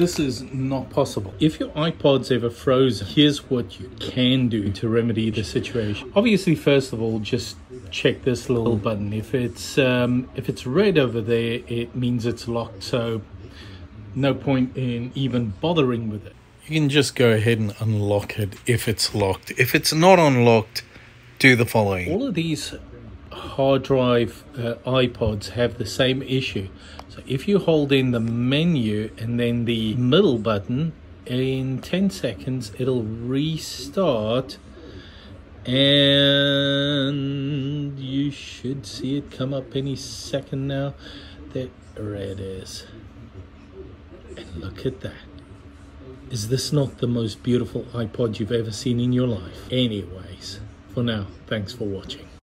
this is not possible. If your iPod's ever frozen, here's what you can do to remedy the situation. Obviously, first of all, just check this little button. If it's um, if it's red over there, it means it's locked. So no point in even bothering with it. You can just go ahead and unlock it if it's locked. If it's not unlocked, do the following. All of these hard drive uh, iPods have the same issue. So if you hold in the menu and then the middle button, in 10 seconds it'll restart and you should see it come up any second now. There it is. And look at that. Is this not the most beautiful iPod you've ever seen in your life? Anyways, for now, thanks for watching.